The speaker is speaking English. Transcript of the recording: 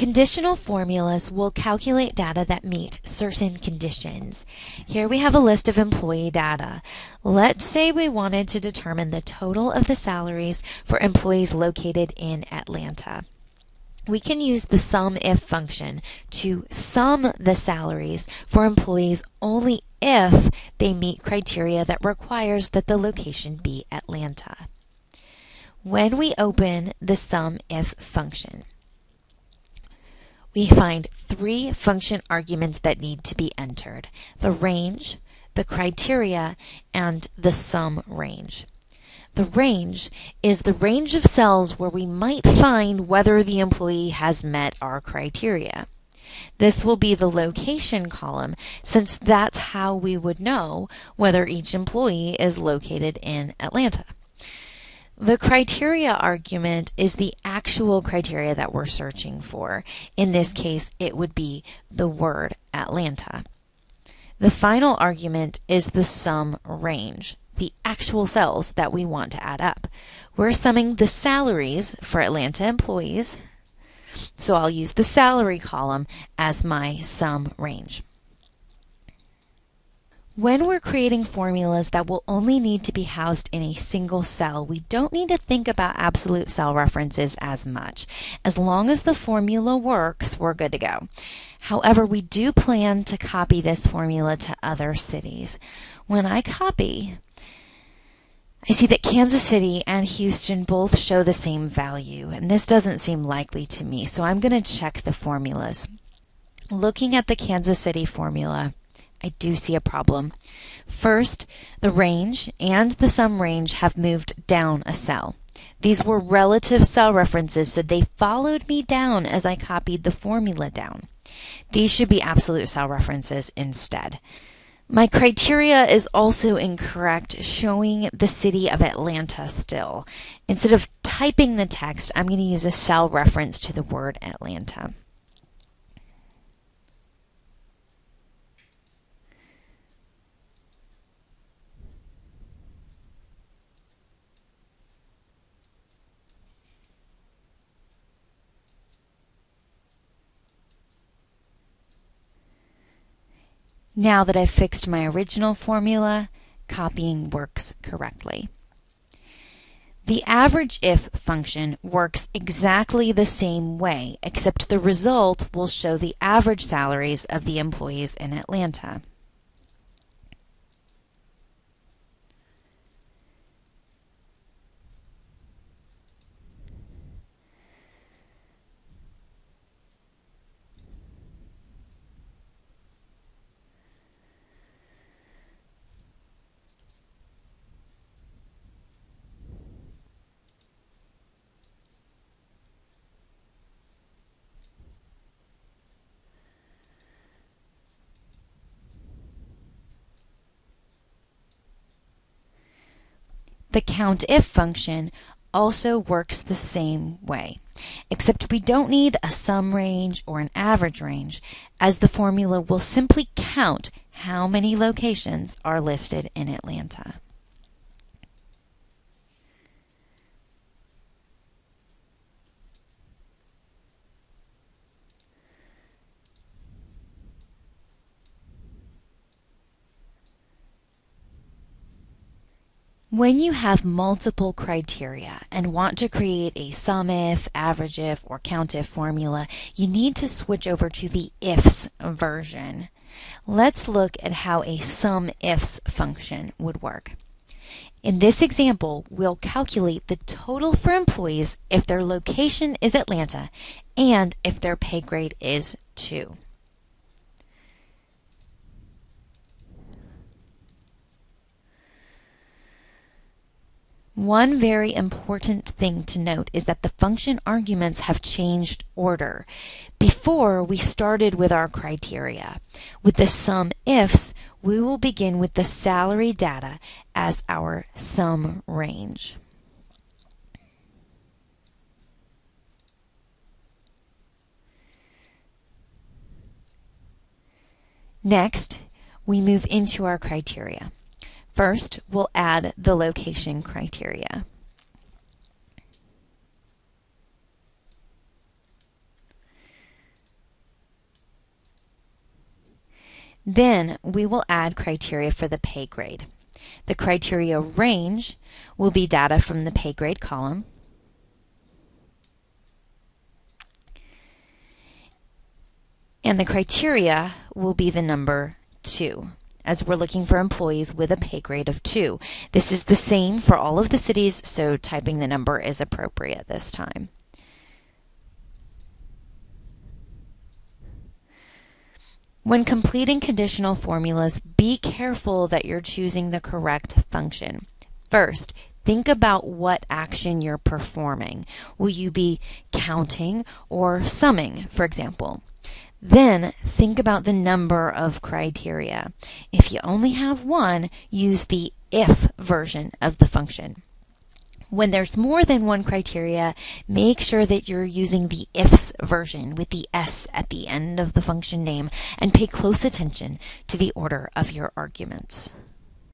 Conditional formulas will calculate data that meet certain conditions. Here we have a list of employee data. Let's say we wanted to determine the total of the salaries for employees located in Atlanta. We can use the sum if function to sum the salaries for employees only if they meet criteria that requires that the location be Atlanta. When we open the sum if function, we find three function arguments that need to be entered the range, the criteria, and the sum range. The range is the range of cells where we might find whether the employee has met our criteria. This will be the location column since that's how we would know whether each employee is located in Atlanta. The criteria argument is the actual criteria that we're searching for. In this case, it would be the word Atlanta. The final argument is the sum range, the actual cells that we want to add up. We're summing the salaries for Atlanta employees, so I'll use the salary column as my sum range. When we're creating formulas that will only need to be housed in a single cell, we don't need to think about absolute cell references as much. As long as the formula works, we're good to go. However, we do plan to copy this formula to other cities. When I copy, I see that Kansas City and Houston both show the same value, and this doesn't seem likely to me, so I'm going to check the formulas. Looking at the Kansas City formula, I do see a problem. First, the range and the sum range have moved down a cell. These were relative cell references, so they followed me down as I copied the formula down. These should be absolute cell references instead. My criteria is also incorrect, showing the city of Atlanta still. Instead of typing the text, I'm going to use a cell reference to the word Atlanta. Now that I've fixed my original formula, copying works correctly. The average if function works exactly the same way, except the result will show the average salaries of the employees in Atlanta. The COUNTIF function also works the same way, except we don't need a sum range or an average range, as the formula will simply count how many locations are listed in Atlanta. When you have multiple criteria and want to create a SUMIF, AVERAGEIF, or COUNTIF formula, you need to switch over to the IFS version. Let's look at how a SUMIFS function would work. In this example, we'll calculate the total for employees if their location is Atlanta and if their pay grade is 2. One very important thing to note is that the function arguments have changed order. Before, we started with our criteria. With the sum ifs, we will begin with the salary data as our sum range. Next, we move into our criteria. First, we'll add the location criteria. Then we will add criteria for the pay grade. The criteria range will be data from the pay grade column. And the criteria will be the number 2 as we're looking for employees with a pay grade of 2. This is the same for all of the cities, so typing the number is appropriate this time. When completing conditional formulas, be careful that you're choosing the correct function. First, think about what action you're performing. Will you be counting or summing, for example? Then think about the number of criteria. If you only have one, use the if version of the function. When there's more than one criteria, make sure that you're using the ifs version with the s at the end of the function name and pay close attention to the order of your arguments.